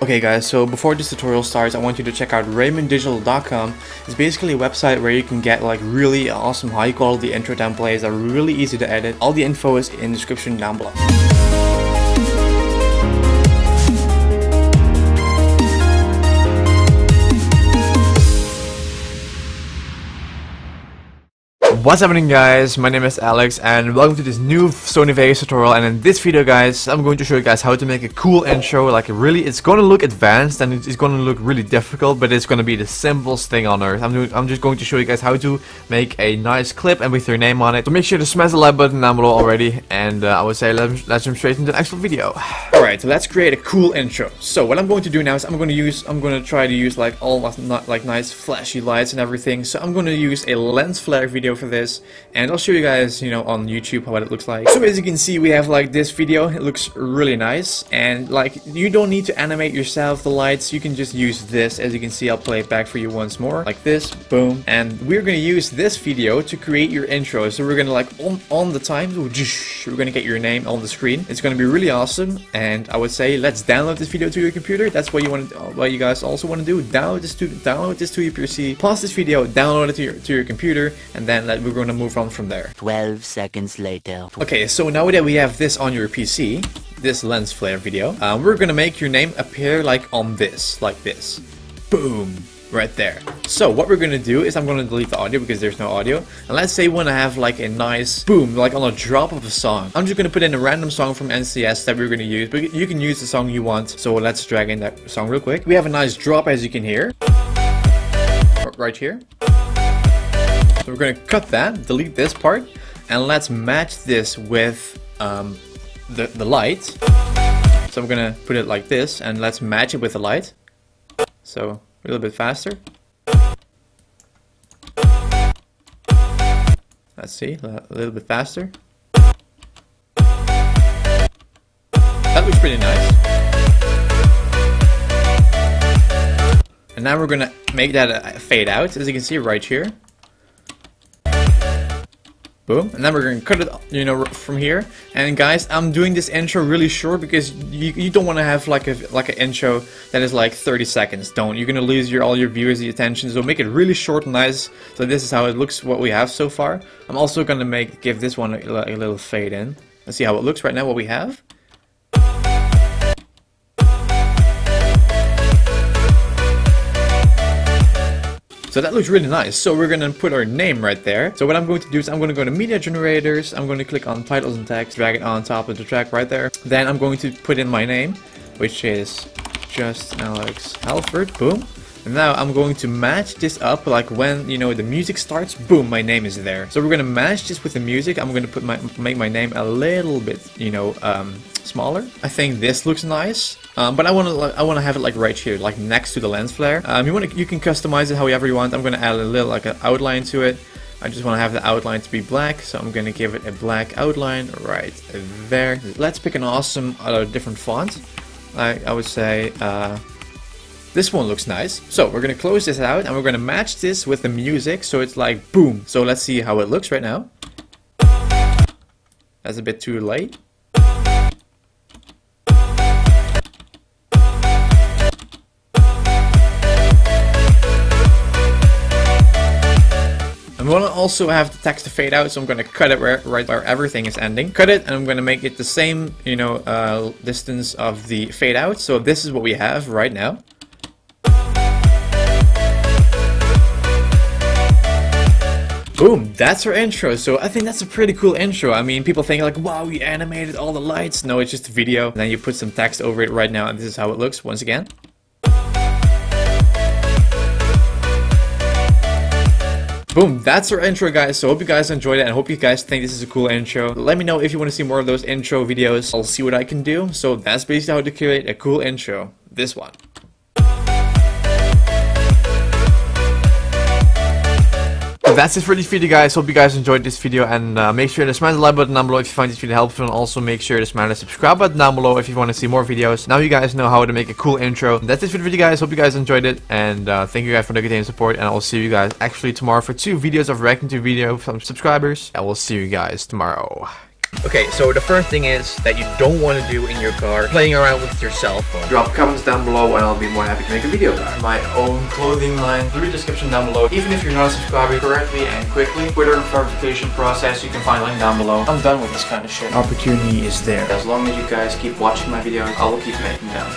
Okay guys, so before this tutorial starts, I want you to check out RaminDigital.com. It's basically a website where you can get like really awesome high quality intro templates that are really easy to edit. All the info is in the description down below. What's happening guys, my name is Alex and welcome to this new Sony Vegas tutorial. And in this video guys I'm going to show you guys how to make a cool intro. Like really it's gonna look advanced and it's gonna look really difficult but it's gonna be the simplest thing on earth. I'm, doing, I'm just going to show you guys how to make a nice clip and with your name on it. So make sure to smash the like button down below already and uh, I would say let's, let's jump straight into the actual video. Alright so let's create a cool intro. So what I'm going to do now is I'm going to use I'm going to try to use like all like nice flashy lights and everything. So I'm going to use a lens flare video for this this. And I'll show you guys you know on YouTube what it looks like. So as you can see we have like this video. It looks really nice. And like you don't need to animate yourself the lights. You can just use this. As you can see I'll play it back for you once more. Like this. Boom. And we're gonna use this video to create your intro. So we're gonna like on, on the time we're gonna get your name on the screen. It's gonna be really awesome. And I would say let's download this video to your computer. That's what you want to, what you guys also want to do. Download this to download this to your PC pause this video. Download it to your, to your computer. And then let we're going to move on from there. 12 seconds later. Okay, so now that we have this on your PC, this lens flare video, um, we're going to make your name appear like on this, like this. Boom! Right there. So what we're going to do is I'm going to delete the audio because there's no audio. And let's say we want to have like a nice boom, like on a drop of a song. I'm just going to put in a random song from NCS that we're going to use. But you can use the song you want. So let's drag in that song real quick. We have a nice drop as you can hear. Right here. So we're going to cut that, delete this part, and let's match this with um, the, the light. So I'm going to put it like this, and let's match it with the light. So a little bit faster. Let's see, a little bit faster. That looks pretty nice. And now we're gonna make that a fade out, as you can see right here. Boom. And then we're going to cut it, you know, from here. And guys, I'm doing this intro really short because you, you don't want to have like a like an intro that is like 30 seconds. Don't. You're going to lose your all your viewers' attention. So make it really short and nice. So this is how it looks, what we have so far. I'm also going to make give this one a, a little fade in. Let's see how it looks right now, what we have. So that looks really nice. So we're gonna put our name right there. So what I'm going to do is I'm gonna go to media generators. I'm to click on titles and text, drag it on top of the track right there. Then I'm going to put in my name, which is just Alex Halford. Boom. Now I'm going to match this up like when, you know, the music starts, boom, my name is there. So we're going to match this with the music. I'm going to put my make my name a little bit, you know, um, smaller. I think this looks nice. Um, but I want to I want to have it like right here, like next to the lens flare. Um, you want you can customize it however you want. I'm going to add a little like an outline to it. I just want to have the outline to be black, so I'm going to give it a black outline right there. Let's pick an awesome uh, different font. I, I would say uh, this one looks nice. So we're to close this out and we're to match this with the music so it's like boom. So let's see how it looks right now. That's a bit too late. I want to also have the text to fade out, so I'm to cut it where, right where everything is ending. Cut it, and I'm to make it the same, you know, uh, distance of the fade out. So this is what we have right now. Boom, that's our intro. So I think that's a pretty cool intro. I mean, people think like, wow, we animated all the lights. No, it's just a video. And then you put some text over it right now, and this is how it looks once again. Boom, that's our intro guys, so hope you guys enjoyed it and hope you guys think this is a cool intro. Let me know if you want to see more of those intro videos, I'll see what I can do. So that's basically how to create a cool intro, this one. That's it for this video guys, hope you guys enjoyed this video and uh, make sure to smash the like button down below if you find this video helpful and also make sure to smash the subscribe button down below if you want to see more videos. Now you guys know how to make a cool intro. That's it for the video guys, hope you guys enjoyed it and uh, thank you guys for the continued support and I'll see you guys actually tomorrow for two videos of reacting to video from subscribers. I will see you guys tomorrow. Okay, so the first thing is that you don't want to do in your car, playing around with your cell phone. Drop comments down below and I'll be more happy to make a video about it. My own clothing line, through the description down below. Even if you're not subscribing correctly and quickly, Twitter verification process, you can find link down below. I'm done with this kind of shit. Opportunity is there. As long as you guys keep watching my videos, I will keep making them.